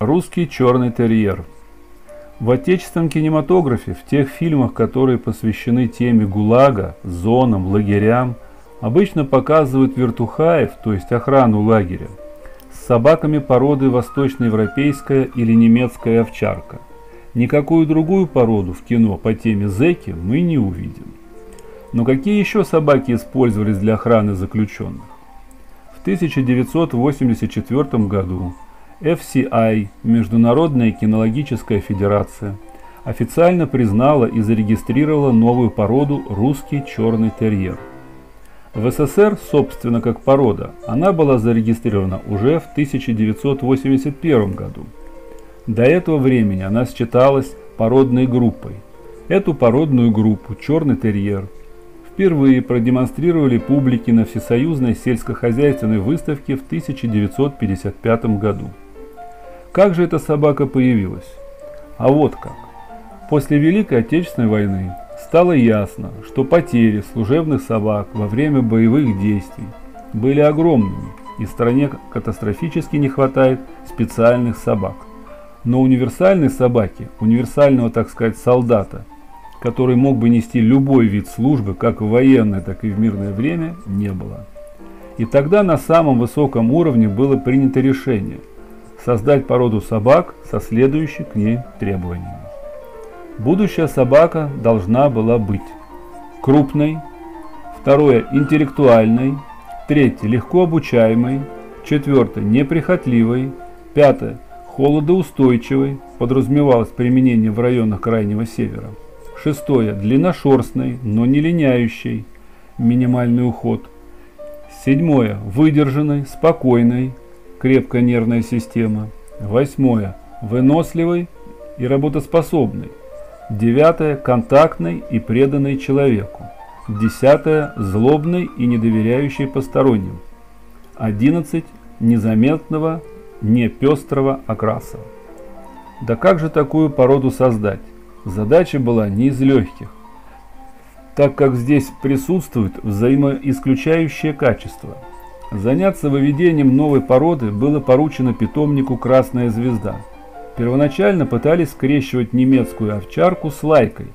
Русский черный терьер. В отечественном кинематографе, в тех фильмах, которые посвящены теме ГУЛАГа, зонам, лагерям, обычно показывают вертухаев, то есть охрану лагеря, с собаками породы восточноевропейская или немецкая овчарка. Никакую другую породу в кино по теме зеки мы не увидим. Но какие еще собаки использовались для охраны заключенных? В 1984 году FCI, Международная кинологическая федерация, официально признала и зарегистрировала новую породу русский черный терьер. В СССР, собственно, как порода, она была зарегистрирована уже в 1981 году. До этого времени она считалась породной группой. Эту породную группу «Черный терьер» впервые продемонстрировали публике на Всесоюзной сельскохозяйственной выставке в 1955 году. Как же эта собака появилась? А вот как. После Великой Отечественной войны стало ясно, что потери служебных собак во время боевых действий были огромными, и стране катастрофически не хватает специальных собак. Но универсальной собаки, универсального, так сказать, солдата, который мог бы нести любой вид службы, как в военное, так и в мирное время, не было. И тогда на самом высоком уровне было принято решение – создать породу собак со следующими к ней требованиями. Будущая собака должна была быть крупной, второе – интеллектуальной, третье – легко обучаемой, четвертое – неприхотливой, пятое – холодоустойчивой, подразумевалось применение в районах Крайнего Севера, шестое – длинношерстной, но не линяющей, минимальный уход, седьмое – выдержанной, спокойной, крепкая нервная система. Восьмое. Выносливый и работоспособный. Девятое. Контактный и преданный человеку. Десятое. Злобный и недоверяющий посторонним. Одиннадцать. Незаметного, не пестрого окраса. Да как же такую породу создать? Задача была не из легких, так как здесь присутствует взаимоисключающее качество – Заняться выведением новой породы было поручено питомнику «Красная звезда». Первоначально пытались скрещивать немецкую овчарку с лайкой.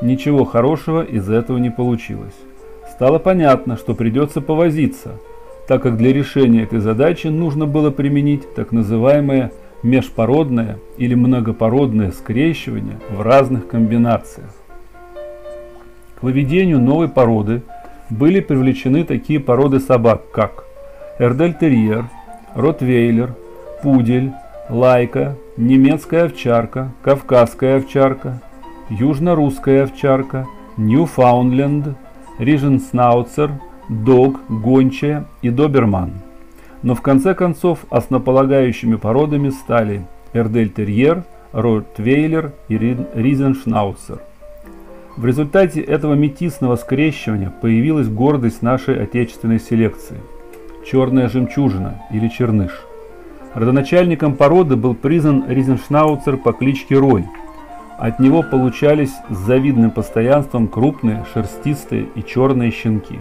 Ничего хорошего из этого не получилось. Стало понятно, что придется повозиться, так как для решения этой задачи нужно было применить так называемое межпородное или многопородное скрещивание в разных комбинациях. К выведению новой породы были привлечены такие породы собак, как эрдельтерьер, ротвейлер, пудель, лайка, немецкая овчарка, кавказская овчарка, южно-русская овчарка, Ньюфаундленд, Риженснауцер, дог, гончая и доберман. Но в конце концов основополагающими породами стали эрдельтерьер, ротвейлер и ризеншнауцер. В результате этого метисного скрещивания появилась гордость нашей отечественной селекции – черная жемчужина или черныш. Родоначальником породы был признан ризеншнауцер по кличке Рой. От него получались с завидным постоянством крупные, шерстистые и черные щенки.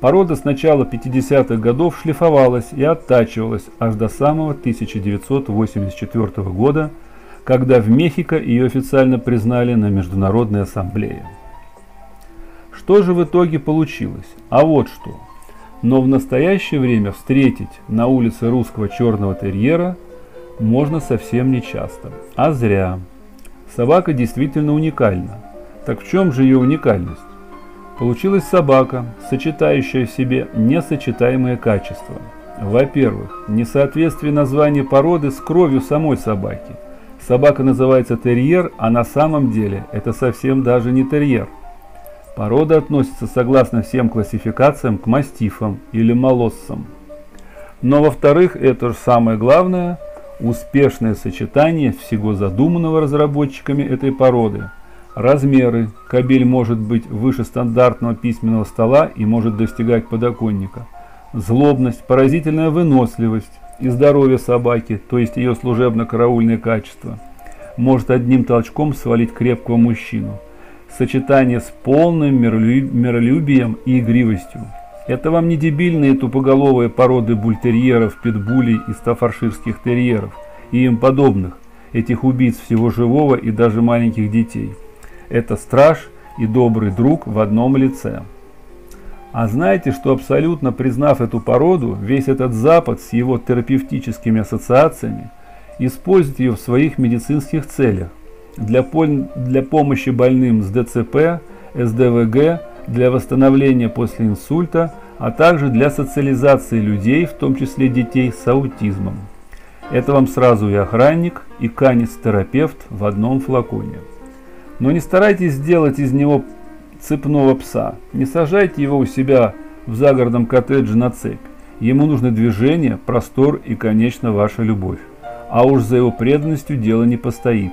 Порода с начала 50-х годов шлифовалась и оттачивалась аж до самого 1984 года, когда в Мехико ее официально признали на Международной ассамблее. Что же в итоге получилось? А вот что – но в настоящее время встретить на улице русского черного терьера можно совсем не часто. А зря. Собака действительно уникальна. Так в чем же ее уникальность? Получилась собака, сочетающая в себе несочетаемые качества. Во-первых, несоответствие названия породы с кровью самой собаки. Собака называется терьер, а на самом деле это совсем даже не терьер – Порода относится согласно всем классификациям к мастифам или молоссам. Но во-вторых, это же самое главное, успешное сочетание всего задуманного разработчиками этой породы. Размеры. Кабель может быть выше стандартного письменного стола и может достигать подоконника. Злобность, поразительная выносливость и здоровье собаки, то есть ее служебно-караульные качества, может одним толчком свалить крепкого мужчину сочетание с полным миролюбием и игривостью. Это вам не дебильные тупоголовые породы бультерьеров, питбулей и стафарширских терьеров, и им подобных, этих убийц всего живого и даже маленьких детей. Это страж и добрый друг в одном лице. А знаете, что абсолютно признав эту породу, весь этот Запад с его терапевтическими ассоциациями использует ее в своих медицинских целях для, для помощи больным с ДЦП, СДВГ, для восстановления после инсульта, а также для социализации людей, в том числе детей с аутизмом. Это вам сразу и охранник, и канец-терапевт в одном флаконе. Но не старайтесь сделать из него цепного пса. Не сажайте его у себя в загородном коттедже на цепь. Ему нужно движение, простор и, конечно, ваша любовь. А уж за его преданностью дело не постоит.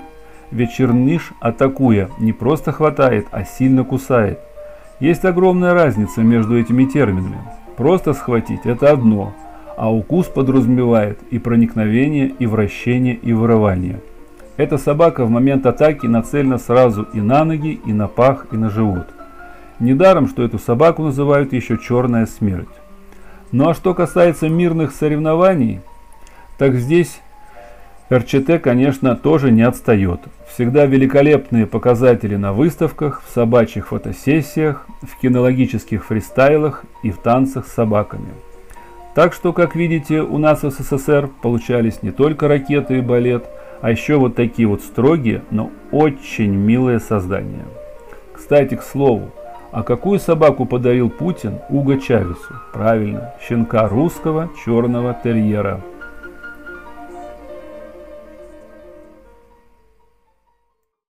Ведь черныш, атакуя, не просто хватает, а сильно кусает. Есть огромная разница между этими терминами. Просто схватить – это одно, а укус подразумевает и проникновение, и вращение, и вырывание. Эта собака в момент атаки нацелена сразу и на ноги, и на пах, и на живот. Недаром, что эту собаку называют еще черная смерть. Ну а что касается мирных соревнований, так здесь РЧТ, конечно, тоже не отстает. Всегда великолепные показатели на выставках, в собачьих фотосессиях, в кинологических фристайлах и в танцах с собаками. Так что, как видите, у нас в СССР получались не только ракеты и балет, а еще вот такие вот строгие, но очень милые создания. Кстати, к слову, а какую собаку подарил Путин Уго Чавесу? Правильно, щенка русского черного терьера.